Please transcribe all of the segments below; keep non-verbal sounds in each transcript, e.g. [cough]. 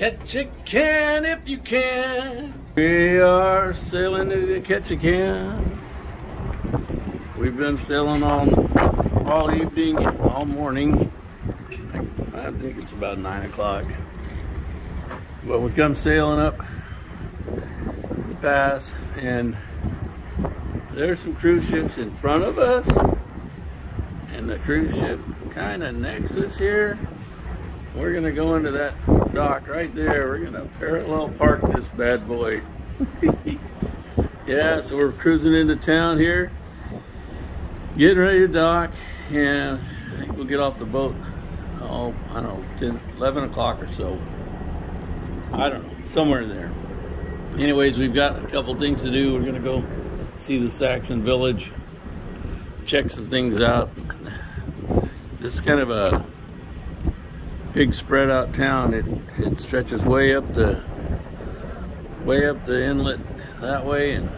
Ketchikan if you can. We are sailing to Ketchikan. We've been sailing all, all evening, all morning. I think it's about nine o'clock. But we come sailing up the pass and there's some cruise ships in front of us and the cruise ship kind of next us here. We're gonna go into that dock right there. We're gonna parallel park this bad boy. [laughs] yeah, so we're cruising into town here, getting ready to dock, and I think we'll get off the boat, oh, I don't know, 10, 11 o'clock or so. I don't know, somewhere there. Anyways, we've got a couple things to do. We're gonna go see the Saxman Village, check some things out. This is kind of a big spread out town. It it stretches way up the way up the inlet that way and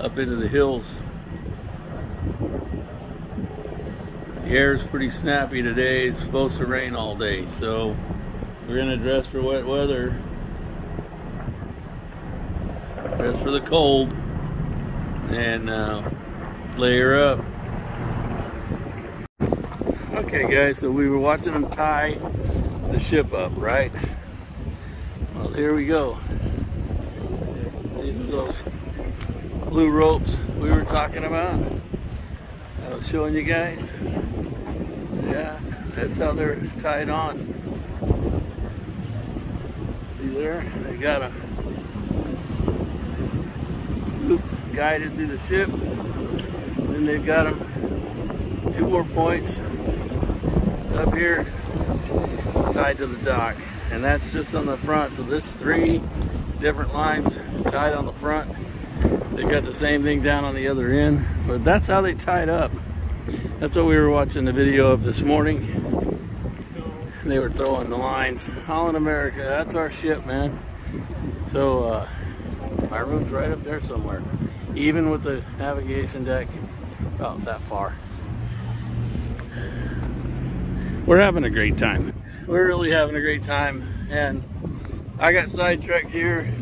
up into the hills. The air is pretty snappy today. It's supposed to rain all day, so we're gonna dress for wet weather. Dress for the cold and uh, layer up. Okay guys, so we were watching them tie the ship up, right? Well, here we go. These are those blue ropes we were talking about. I was showing you guys. Yeah, that's how they're tied on. See there? They got a loop guided through the ship. Then they've got them two more points up here tied to the dock. And that's just on the front. So this three different lines tied on the front. They've got the same thing down on the other end but that's how they tied up. That's what we were watching the video of this morning. They were throwing the lines. Holland America that's our ship man. So uh, my room's right up there somewhere even with the navigation deck about that far we're having a great time. We're really having a great time. And I got sidetracked here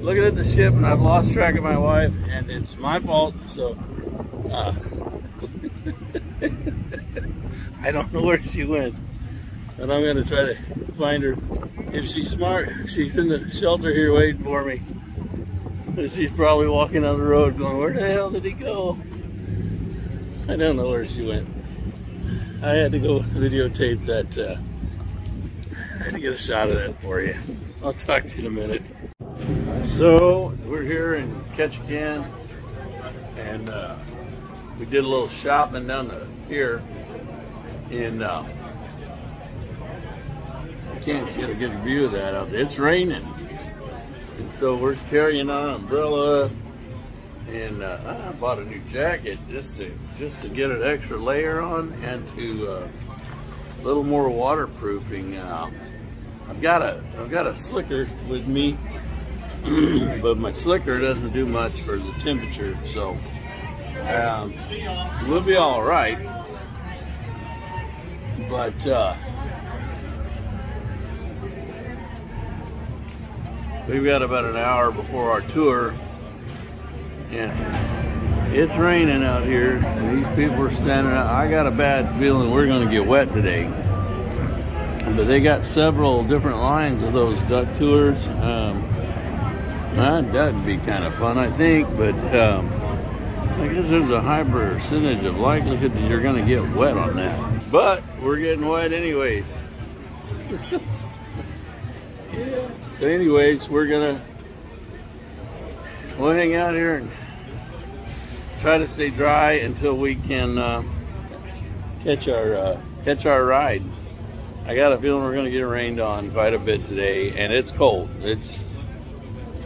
looking at the ship and I've lost track of my wife and it's my fault. So uh, [laughs] I don't know where she went. But I'm gonna try to find her. If she's smart, she's in the shelter here waiting for me. And she's probably walking down the road going, where the hell did he go? I don't know where she went. I had to go videotape that. Uh, I had to get a shot of that for you. I'll talk to you in a minute. So we're here in Ketchikan, and uh, we did a little shopping down the here. In uh, I can't get a good view of that out there. It's raining, and so we're carrying our umbrella and uh, I bought a new jacket just to just to get an extra layer on and to uh, a little more waterproofing. Uh, I've got a I've got a slicker with me, [clears throat] but my slicker doesn't do much for the temperature, so um, we'll be all right. But uh, we've got about an hour before our tour yeah. It's raining out here, and these people are standing out. I got a bad feeling we're going to get wet today. But they got several different lines of those duck tours. Um, that'd be kind of fun, I think, but um, I guess there's a high percentage of likelihood that you're going to get wet on that. But we're getting wet anyways. [laughs] So anyways, we're going to we'll hang out here and try to stay dry until we can uh, catch our uh, catch our ride. I got a feeling we're going to get rained on quite a bit today, and it's cold. It's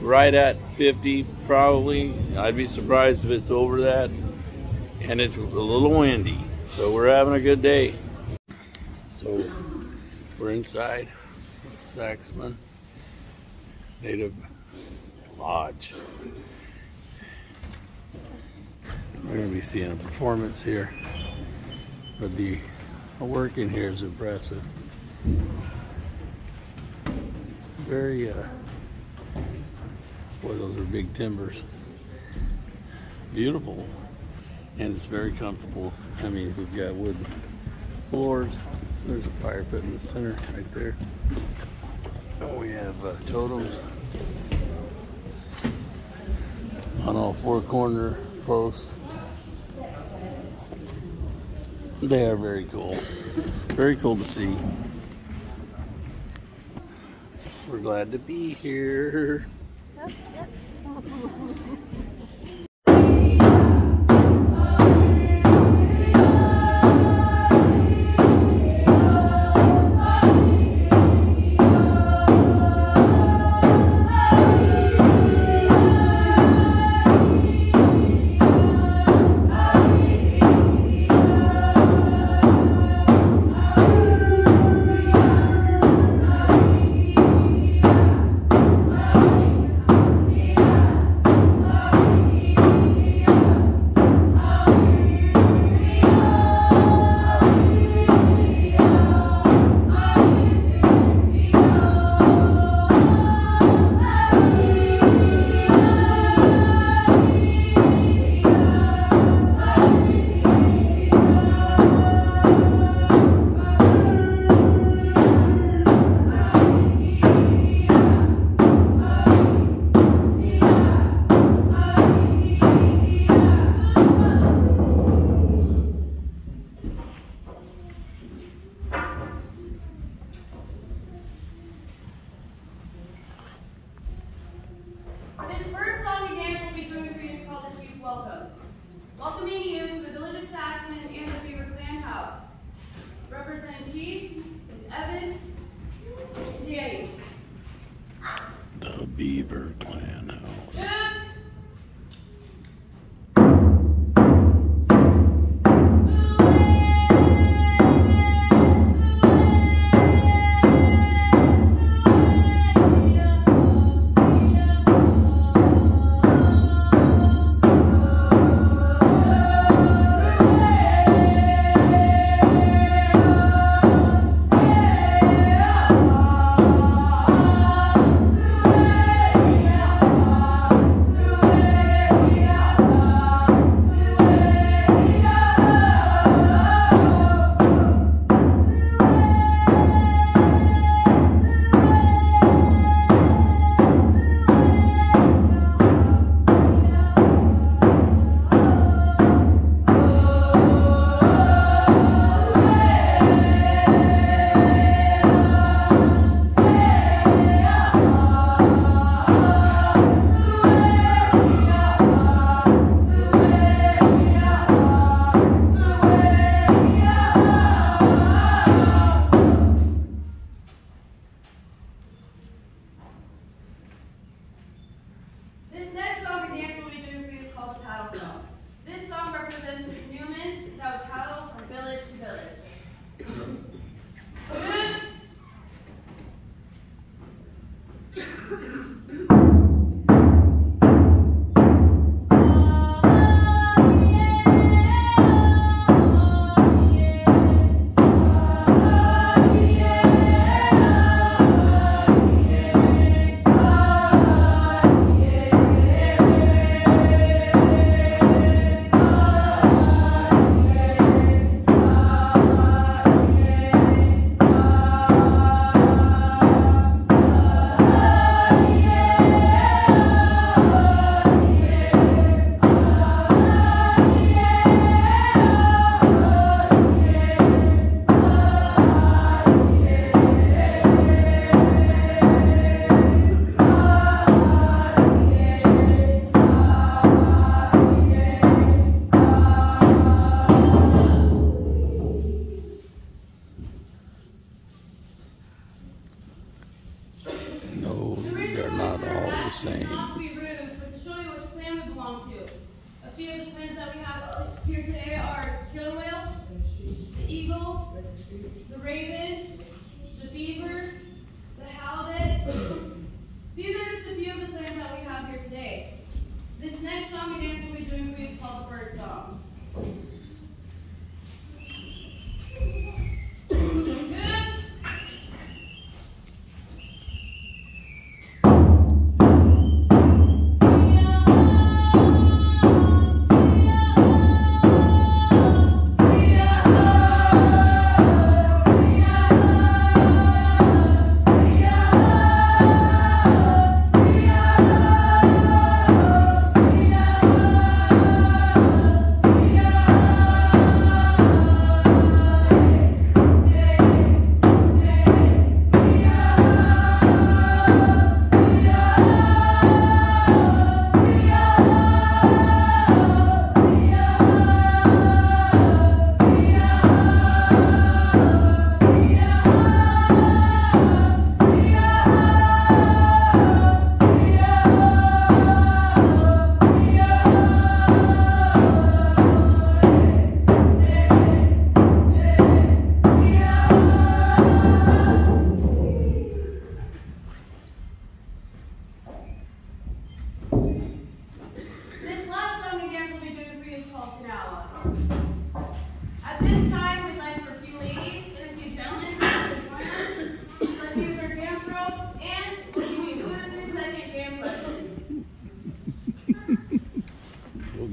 right at 50 probably. I'd be surprised if it's over that, and it's a little windy. So we're having a good day. So we're inside Saxman Native Lodge. We're going to be seeing a performance here, but the work in here is impressive. very, uh, boy, those are big timbers. Beautiful. And it's very comfortable. I mean, we've got wood floors. So there's a fire pit in the center right there. Oh, we have uh, totems on all four corner posts. They are very cool. Very cool to see. We're glad to be here. Oh, Welcoming you to the Village of Saxman and the Beaver Clan House. Representing Chief is Evan Danny. The Beaver Clan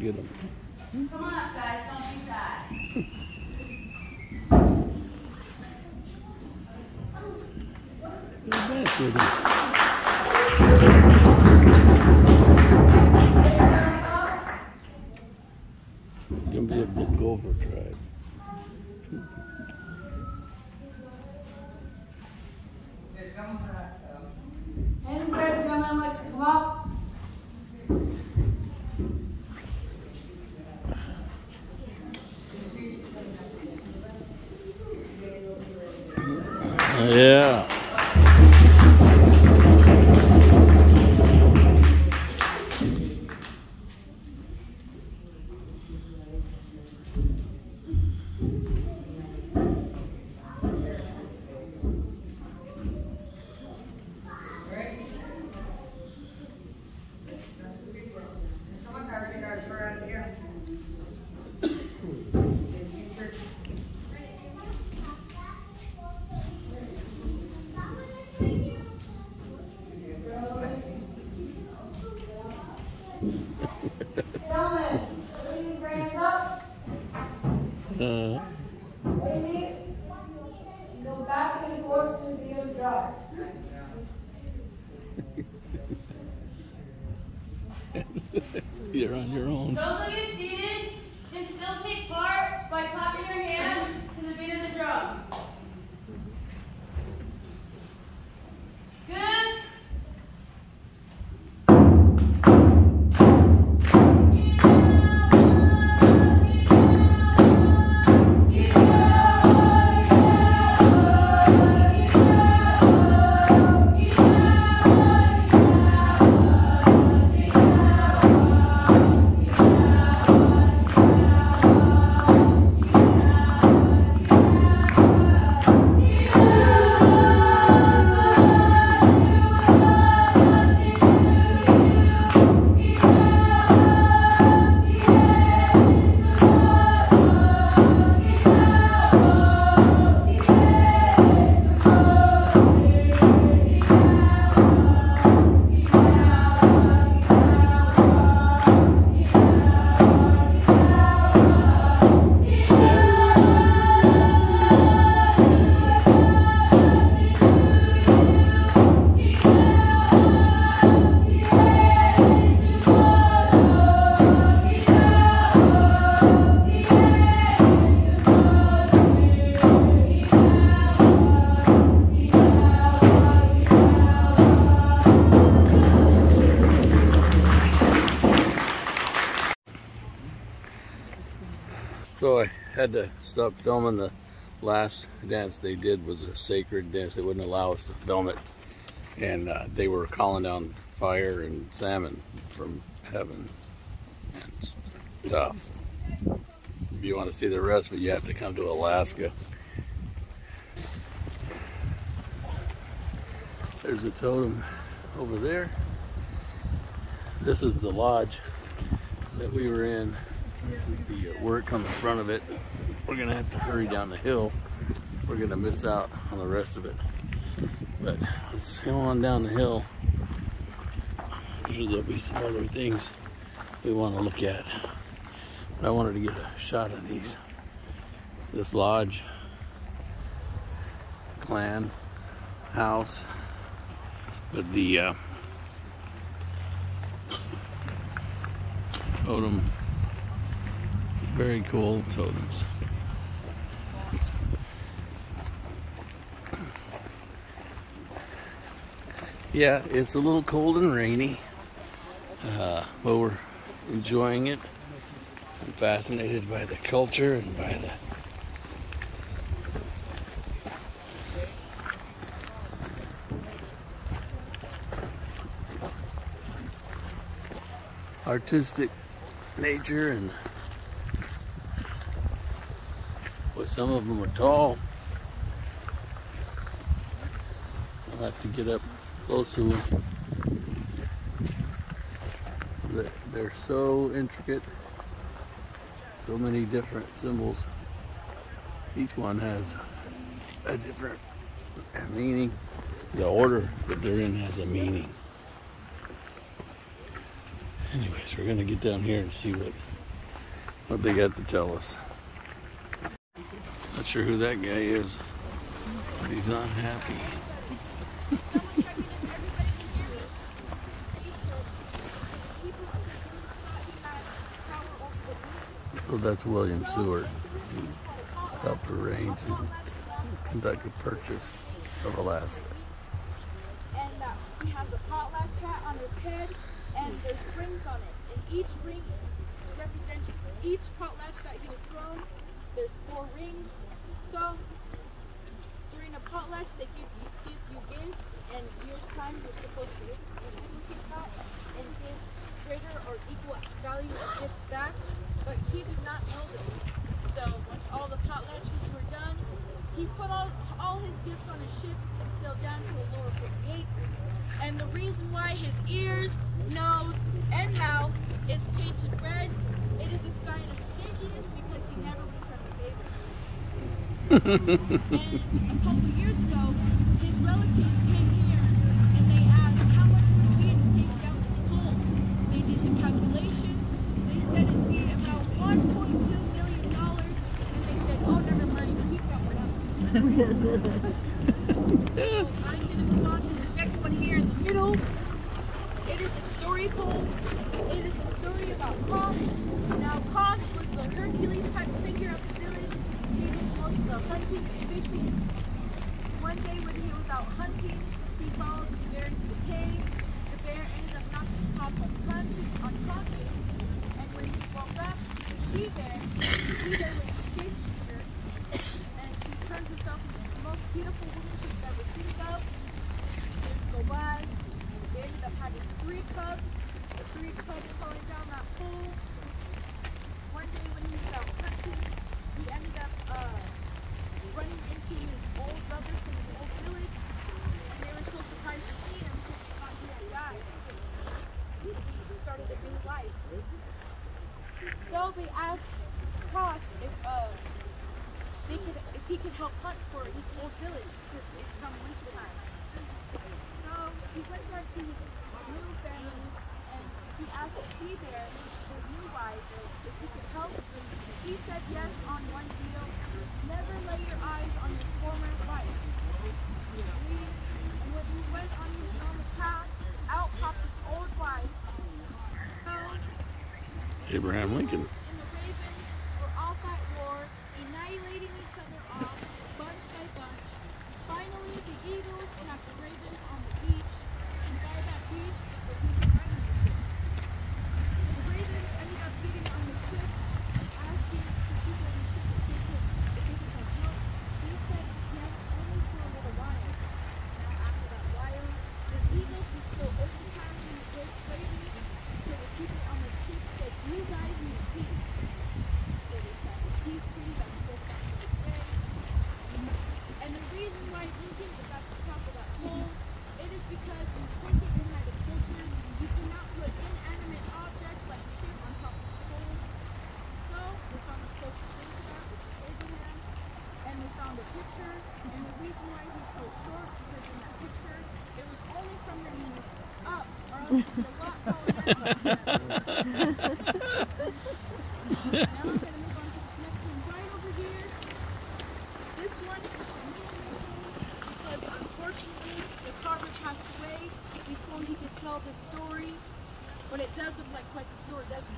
get them. Come on up, guys. Don't be shy. Go back with them. Had to stop filming the last dance they did was a sacred dance. They wouldn't allow us to film it. And uh, they were calling down fire and salmon from heaven and stuff. If you want to see the rest of it, you have to come to Alaska. There's a totem over there. This is the lodge that we were in. This is the work on the front of it. We're gonna have to hurry down the hill. We're gonna miss out on the rest of it. But let's go on down the hill. There'll be some other things we want to look at. But I wanted to get a shot of these. This lodge, clan, house, but the uh, totem very cool totems. Yeah, it's a little cold and rainy, uh, but we're enjoying it. I'm fascinated by the culture and by the artistic nature and Boy, some of them are tall. I'll have to get up They're- They're so intricate. So many different symbols. Each one has a different meaning. The order that they're in has a meaning. Anyways, we're gonna get down here and see what what they got to tell us. Not sure who that guy is, but he's not happy. That's William Seward. He helped arrange and conduct a purchase of Alaska. and uh, he has a potlatch hat on his head, and there's rings on it. And each ring represents each potlatch that he was thrown. There's four rings. So during a potlatch, they give you give you gifts, and years time you're supposed to re- reciprocate that and give greater or equal value of gifts back. But he did not know this. So once all the potlatches were done, he put all, all his gifts on a ship and sailed down to the lower 48s. And the reason why his ears, nose, and mouth is painted red, it is a sign of stinginess because he never returned a favor. [laughs] and a couple years ago, his relatives came here and they asked how much would it be to take down this pole. So they did the calculations. They said it'd be about 1.2 million dollars, and they said, "Oh, never mind, keep that one up." [laughs] so I'm gonna move on to this next one here in the middle. It is a story pole. It is a story about Kats. Now, Kats was the Hercules type figure of the village. He did most of the hunting and fishing. One day when he was out hunting, he followed this bear into the cave. The bear ended up knocking Kats unconscious, unconscious. And when he woke up, the she-bear, the she-bear was a shapeshifter, and she turned herself into the most beautiful woman she could ever seen of. Go by, and they ended up having three cubs. The three cubs falling down that pole. One day when he was out hunting, he ended up uh, running into his old brother from his old village, and they were so surprised to see him because they thought he had died. He started a new life. So they asked Kats if uh, they could if he could help hunt for his old village because it's come winter time. New family and he asked she bear, his new wife, if he could help. She said yes on one deal. Never lay your eyes on your former wife. When he went on his normal path, out popped his old wife. Abraham Lincoln. and the ravens were off at war, annihilating each other off, bunch by bunch. Finally, the eagles trapped the ravens on the beach, and by that beach, the beach riding the ship. The ravens ended up getting on the ship and asking the people on the ship if they could, if they could have help. They said yes, only for a little while. Now, after that while, the eagles were still overpowering the great ravens, so the people on the ship said, "You guys need peace." So they signed a peace treaty that still stands to this day. And the reason why Lincoln is at the top of that pole, it is because in Lincoln United culture, you cannot put inanimate objects like a ship on top of the pole. So they found the closest thing to that, which is Abraham, and they found a picture. And the reason why he's so short, because in that picture, it was only from their knees up, or else he's a lot taller than that. Now I'm gonna move on to this next one right over here. This one is a missionary because unfortunately the carver passed away before he could tell the story. But it does look like quite story, doesn't it?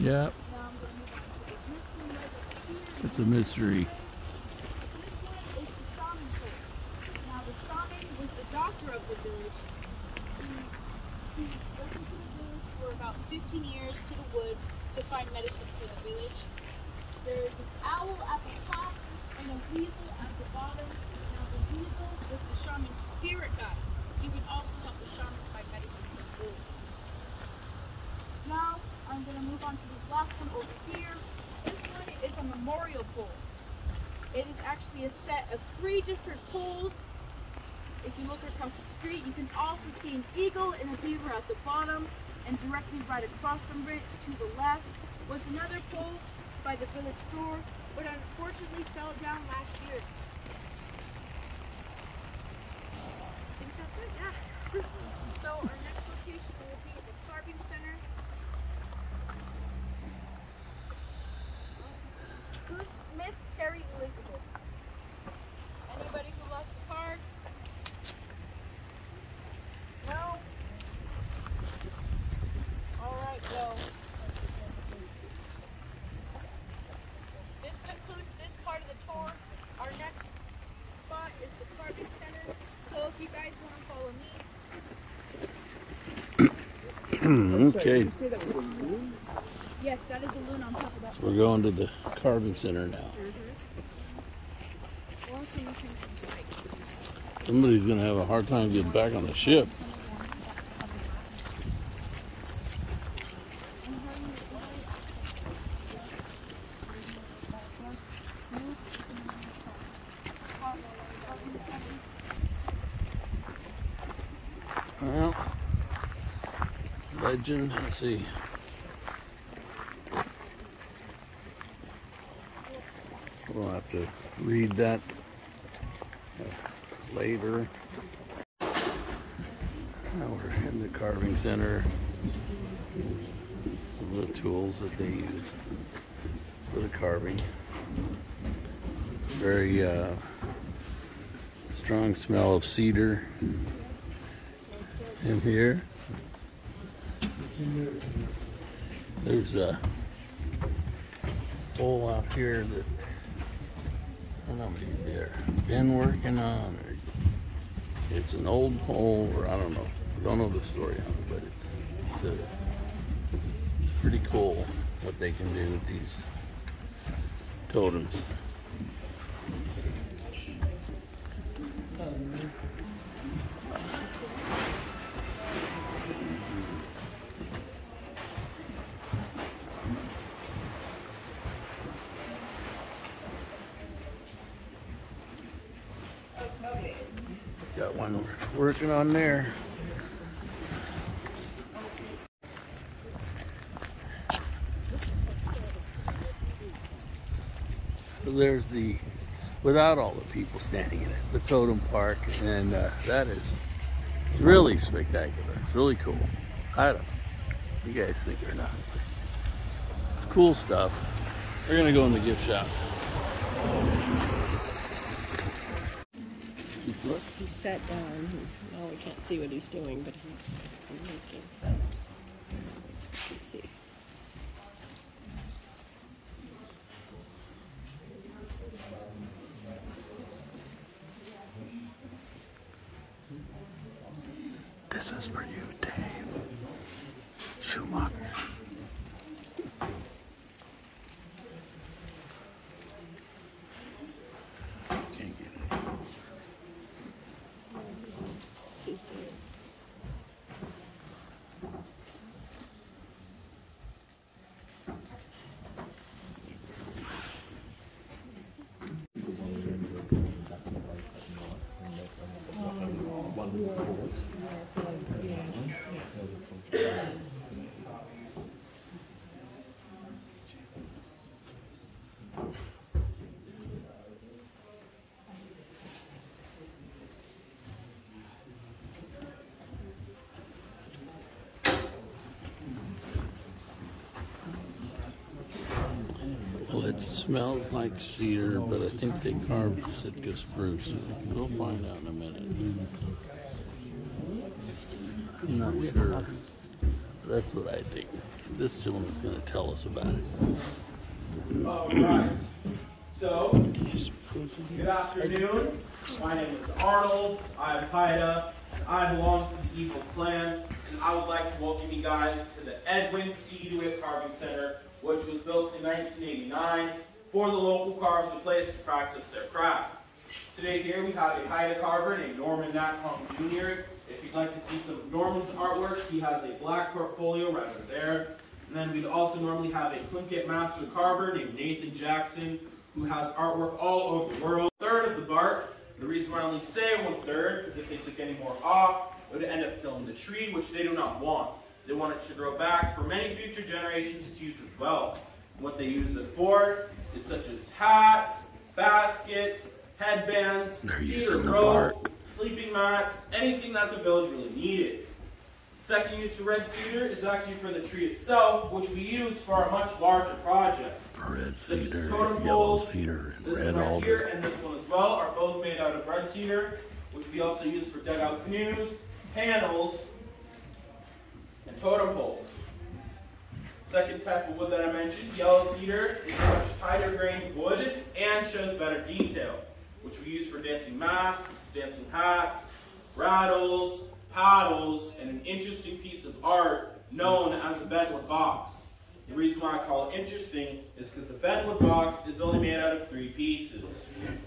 Here. it's a mystery. This one is the shaman cult. Now the shaman was the doctor of the village. He, he went into the village for about 15 years to the woods to find medicine for the village. There is an owl at the top and a weasel at the bottom. Now the weasel was the shaman's spirit guide. He would also help the shaman find medicine for the village. Now I'm gonna move on to this last one over here. This one is a memorial pole. It is actually a set of three different poles. If you look across the street, you can also see an eagle and a beaver at the bottom, and directly right across from it to the left was another pole by the village store, but unfortunately fell down last year. I think that's it, yeah. so our next location will be at the carving center. Who's Smith Perry Elizabeth? Anybody who lost the card? No? Alright, well. Mm, okay, You say that was a loon? Yes, that is a loon on top of that. we're going to the carving center now. We're also missing some sight. Somebody's gonna have a hard time getting back on the ship. Well, legend, let's see. We'll have to read that uh, later. Now we're in the carving center. Some of the tools that they use for the carving. Very uh, strong smell of cedar in here. There's a hole out here that I don't know maybe they're been working on or it's an old pole or I don't know. Don't know the story on it, but it's, it's, a, it's pretty cool what they can do with these totems. Working on there. So there's the, without all the people standing in it, the totem park, and uh, that is, it's really spectacular. It's really cool. I don't know. You guys think or not? It's cool stuff. We're gonna go in the gift shop. Looking. He's sat down. Well, we can't see what he's doing, but he's, looking. Let's see. This is for you, Dave. Schumacher. Can't get it. He's doing. Well, it smells like cedar, but I think they carved Sitka spruce. We'll find out in a minute. I'm not sure. That's what I think. This gentleman's going to tell us about it. Alright, so, good afternoon. My name is Arnold. I'm Haida, and I belong to the Eagle Clan. And I would like to welcome you guys to the Edwin C. DeWitt Carving Center, which was built in 1989 for the local carvers a place to practice their craft. Today here we have a Haida carver named Norman Natcom Jr. If you'd like to see some of Norman's artwork, he has a black portfolio right over there. And then we'd also normally have a Tlingit Master Carver named Nathan Jackson, who has artwork all over the world. Third of the bark, the reason why I only say one third is if they took any more off, it would end up killing the tree, which they do not want. They want it to grow back for many future generations to use as well. What they use it for is such as hats, baskets, headbands, They're cedar rope, sleeping mats, anything that the village really needed. Second use for red cedar is actually for the tree itself, which we use for our much larger projects. Red cedar, totem yellow poles, cedar, and This red one right here and this one as well are both made out of red cedar, which we also use for dugout canoes, panels, and totem poles. Second type of wood that I mentioned, yellow cedar, is much tighter grained wood and shows better detail, which we use for dancing masks, dancing hats, rattles, paddles, and an interesting piece of art known as the Bentwood box. The reason why I call it interesting is because the Bentwood box is only made out of three pieces,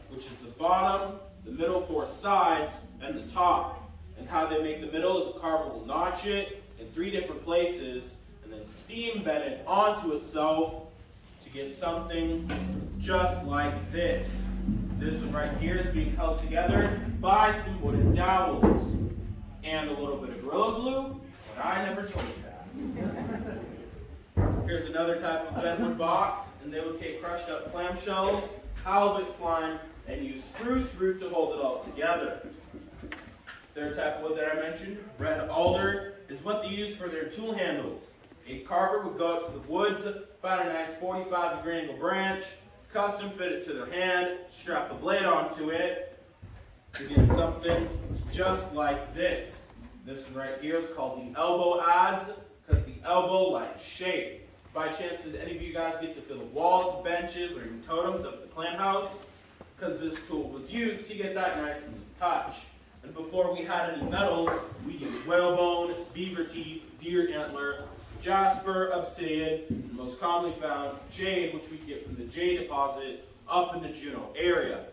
which is the bottom, the middle four sides, and the top. And how they make the middle is will notch it in three different places and then steam bend it onto itself to get something just like this. This one right here is being held together by some wooden dowels and a little bit of Gorilla Glue, but I never told you that. Here's another type of Bentwood box, and they will take crushed up clamshells, halibut slime, and use spruce root to hold it all together. Third type of wood that I mentioned, red alder, is what they use for their tool handles. A carver would go out to the woods, find a nice 45 degree angle branch, custom fit it to their hand, strap the blade onto it to get something just like this. This one right here is called the elbow adze because the elbow-like shape. By chance, did any of you guys get to feel the walls, benches, or even totems of the clan house? Because this tool was used to get that nice and touch. And before we had any metals, we used whalebone, beaver teeth, deer antler, jasper, obsidian, and most commonly found jade, which we get from the jade deposit up in the Juneau area.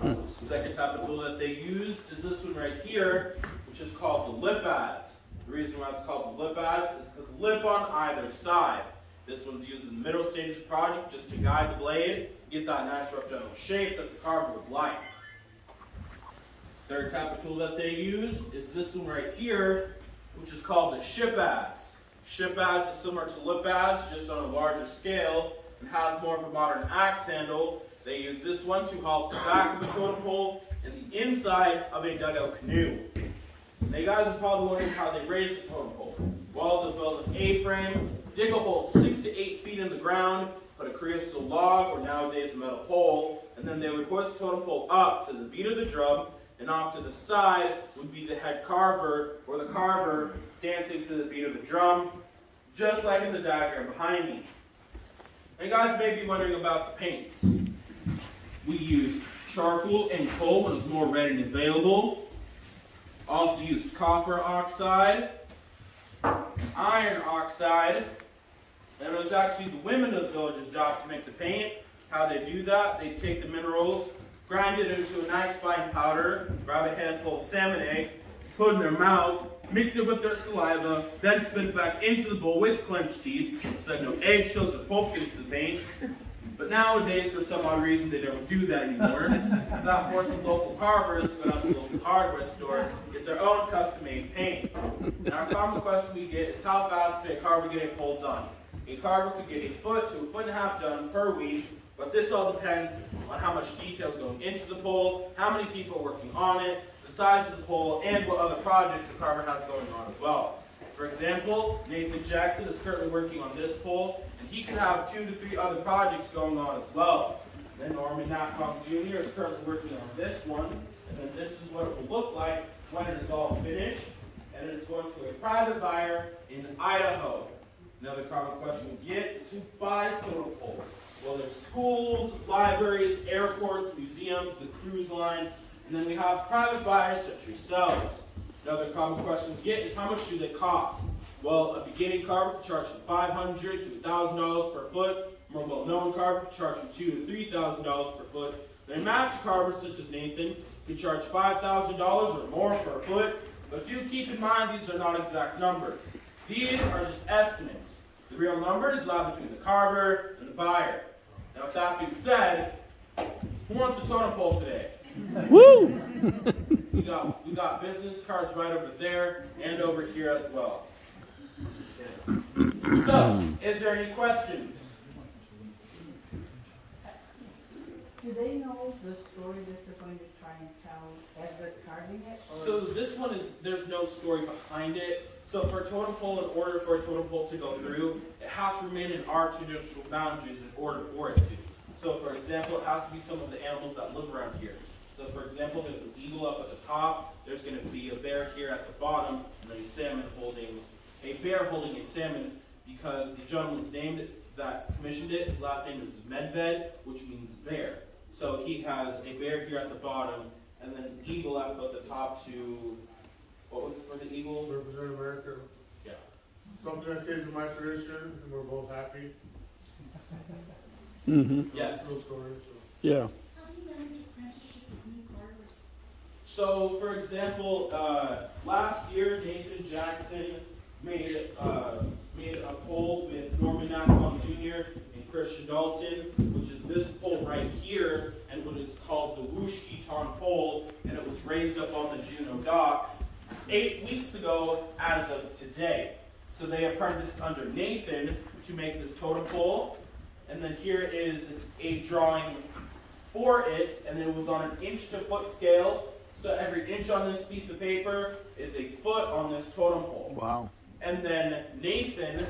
The second type of tool that they use is this one right here, which is called the lip adze. The reason why it's called the lip adze is because the lip on either side. This one's used in the middle stage of the project just to guide the blade, get that nice rough general shape that the carver would like. Third type of tool that they use is this one right here, which is called the ship adze. Ship adze is similar to lip adze, just on a larger scale, and has more of a modern axe handle. They use this one to haul the back of the totem pole and the inside of a dugout canoe. Now you guys are probably wondering how they raise the totem pole. Well, they'll build an A-frame, dig a hole six to eight feet in the ground, put a creosote log, or nowadays a metal pole, and then they would hoist the totem pole up to the beat of the drum, and off to the side would be the head carver, or the carver dancing to the beat of the drum, just like in the diagram behind me. And guys may be wondering about the paints. We used charcoal and coal when it was more ready and available. Also used copper oxide, iron oxide, and it was actually the women of the village's job to make the paint. How they do that, they take the minerals, grind it into a nice fine powder, grab a handful of salmon eggs, put in their mouth, mix it with their saliva, then spit it back into the bowl with clenched teeth, so that no eggshells or pulp gets the paint. But nowadays, for some odd reason, they don't do that anymore. It's not forcing local carvers to go out to the local hardware store get their own custom-made paint. Now, a common question we get is how fast can a carver get a pole done? A carver could get a foot to a foot and a half done per week, but this all depends on how much detail is going into the pole, how many people are working on it, the size of the pole, and what other projects the carver has going on as well. For example, Nathan Jackson is currently working on this pole, and he could have two to three other projects going on as well. Then Norman Natcom Jr. is currently working on this one, and then this is what it will look like when it is all finished, and it is going to a private buyer in Idaho. Another common question we get is who buys totem Well, there's schools, libraries, airports, museums, the cruise line, and then we have private buyers such as yourselves. Another common question we get is how much do they cost? Well, a beginning carver can charge from 500 to $1,000 per foot. More well-known carver can charge from $2,000 to $3,000 per foot. Then master carvers such as Nathan can charge $5,000 or more per foot. But do keep in mind these are not exact numbers. These are just estimates. The real number is lie between the carver and the buyer. Now with that being said, who wants a totem pole today? [laughs] Woo! [laughs] We got we got business cards right over there and over here as well. So, is there any questions? Do they know the story that they're going to try and tell as they're carving it? Or So this one is there's no story behind it. So for a totem pole, in order for a totem pole to go through, it has to remain in our traditional boundaries in order for it to. So for example, it has to be some of the animals that live around here. So for example, there's an eagle up at the top, there's going to be a bear here at the bottom, and then a salmon holding, a bear holding a salmon because the gentleman's named that commissioned it, his last name is Medved, which means bear. So he has a bear here at the bottom, and then an eagle up at the top to, what was it for the eagle? Represent America. Yeah. something that stays in my tradition, and we're both happy. Mm-hmm. Yes. True story. So. Yeah. So, for example, uh, last year Nathan Jackson made uh, made a pole with Norman Nacon Jr. and Christian Dalton, which is this pole right here, and what is called the Whoosh Eton pole, and it was raised up on the Juneau docks eight weeks ago as of today. So they apprenticed under Nathan to make this totem pole, and then here is a drawing for it, and it was on an inch to foot scale. So every inch on this piece of paper is a foot on this totem pole. Wow. And then Nathan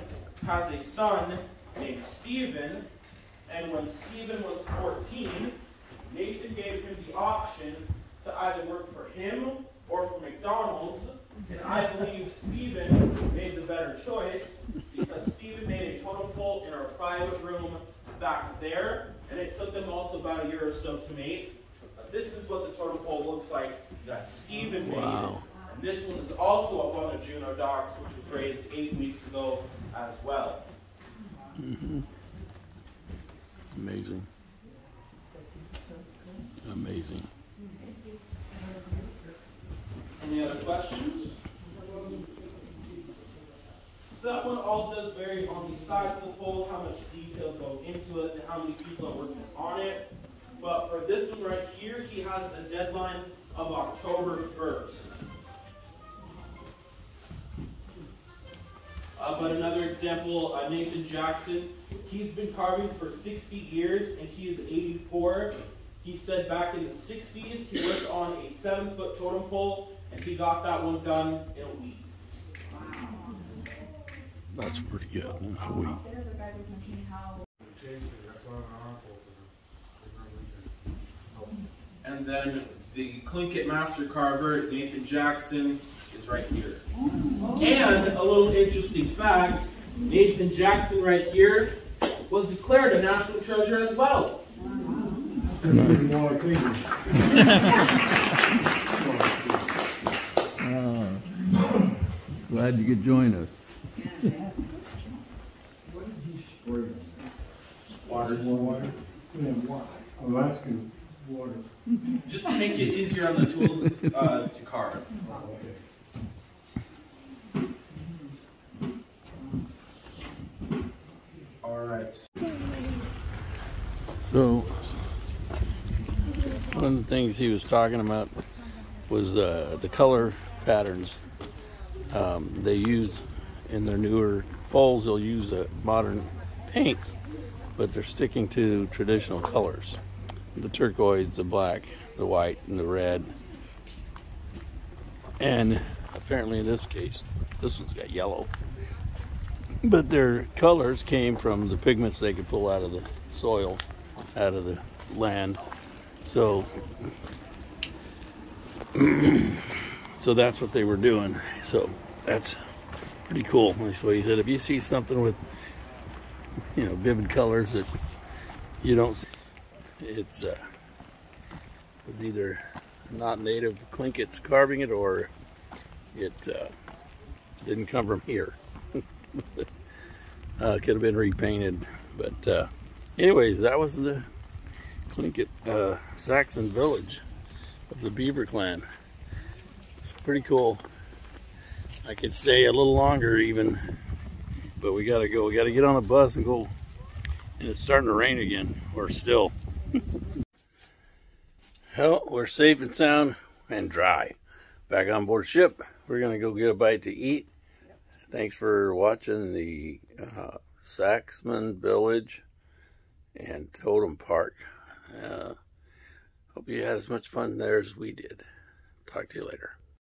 has a son named Stephen, and when Stephen was 14, Nathan gave him the option to either work for him or for McDonald's. And I believe Stephen made the better choice because Stephen made a totem pole in our private room back there, and it took them also about a year or so to make. But this is what the totem pole looks like that Stephen made. Wow. And this one is also up on the Juneau docks, which was raised eight weeks ago as well. Mm-hmm. Amazing. Amazing. Any other questions? That one all does vary on the size of the pole, how much detail go into it, and how many people are working on it. But for this one right here, he has a deadline of October 1st. Uh, but another example, uh, Nathan Jackson, he's been carving for 60 years and he is 84. He said back in the 60s he worked on a seven foot totem pole and he got that one done in a week. That's pretty good. In a week. We changed it. That's why I'm on our pole. 'cause we're And then the Tlingit Master Carver, Nathan Jackson, is right here. And a little interesting fact, Nathan Jackson right here was declared a national treasure as well. [laughs] Glad you could join us. What did you spray on that? Water. Alaskan water. Just to make it easier on the tools uh, to carve. All right. So, one of the things he was talking about was uh, the color patterns um, they use in their newer bowls. They'll use modern paints, but they're sticking to traditional colors: the turquoise, the black, the white, and the red. And apparently, in this case, this one's got yellow. But their colors came from the pigments they could pull out of the soil, out of the land. So, [clears throat] so that's what they were doing. So that's pretty cool. So he said, if you see something with, you know, vivid colors that you don't see, it's uh, it's either not native Tlingits carving it or it uh, didn't come from here. [laughs] uh, could have been repainted, but uh, anyways, that was the Tlingit uh, Saxman village of the Beaver Clan. Pretty cool. I could stay a little longer even, but we gotta go. We gotta get on a bus and go. And it's starting to rain again, or still. [laughs] well, we're safe and sound and dry. Back on board ship. We're gonna go get a bite to eat. Thanks for watching the uh, Saxman Village and Totem Park. Uh, hope you had as much fun there as we did. Talk to you later.